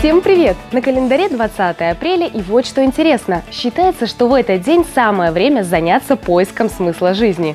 Всем привет! На календаре 20 апреля и вот что интересно. Считается, что в этот день самое время заняться поиском смысла жизни.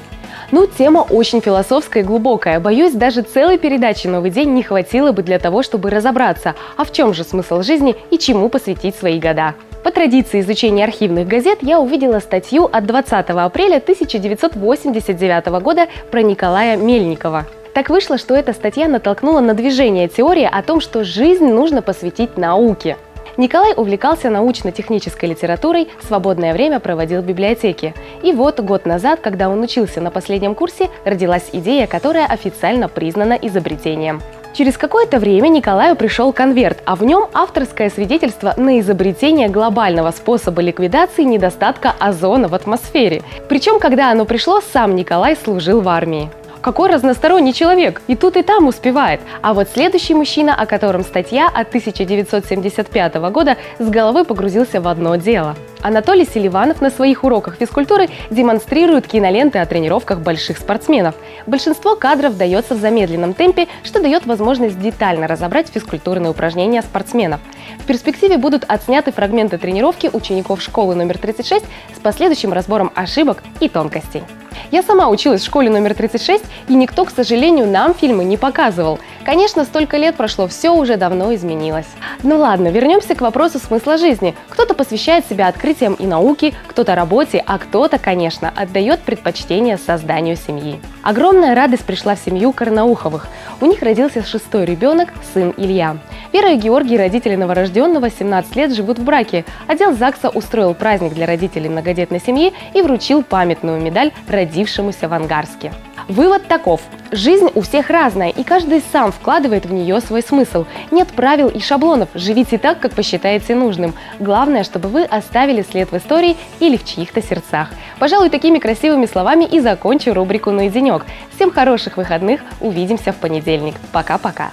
Ну, тема очень философская и глубокая. Боюсь, даже целой передачи «Новый день» не хватило бы для того, чтобы разобраться, а в чем же смысл жизни и чему посвятить свои года. По традиции изучения архивных газет я увидела статью от 20 апреля 1989 года про Николая Мельникова. Так вышло, что эта статья натолкнула на движение теории о том, что жизнь нужно посвятить науке. Николай увлекался научно-технической литературой, свободное время проводил в библиотеке. И вот год назад, когда он учился на последнем курсе, родилась идея, которая официально признана изобретением. Через какое-то время Николаю пришел конверт, а в нем авторское свидетельство на изобретение глобального способа ликвидации недостатка озона в атмосфере. Причем, когда оно пришло, сам Николай служил в армии. Какой разносторонний человек, и тут и там успевает. А вот следующий мужчина, о котором статья от 1975 года, с головой погрузился в одно дело. Анатолий Селиванов на своих уроках физкультуры демонстрирует киноленты о тренировках больших спортсменов. Большинство кадров дается в замедленном темпе, что дает возможность детально разобрать физкультурные упражнения спортсменов. В перспективе будут отсняты фрагменты тренировки учеников школы номер 36 с последующим разбором ошибок и тонкостей. Я сама училась в школе номер 36, и никто, к сожалению, нам фильмы не показывал. Конечно, столько лет прошло, все уже давно изменилось. Ну ладно, вернемся к вопросу смысла жизни. Кто-то посвящает себя открытиям и науке, кто-то работе, а кто-то, конечно, отдает предпочтение созданию семьи. Огромная радость пришла в семью Карнауховых. У них родился шестой ребенок, сын Илья. Вера и Георгий, родители новорожденного, 17 лет живут в браке. Отдел ЗАГСа устроил праздник для родителей многодетной семьи и вручил памятную медаль родившемуся в Ангарске. Вывод таков. Жизнь у всех разная, и каждый сам вкладывает в нее свой смысл. Нет правил и шаблонов, живите так, как посчитаете нужным. Главное, чтобы вы оставили след в истории или в чьих-то сердцах. Пожалуй, такими красивыми словами и закончу рубрику «Наединек». Всем хороших выходных, увидимся в понедельник. Пока-пока.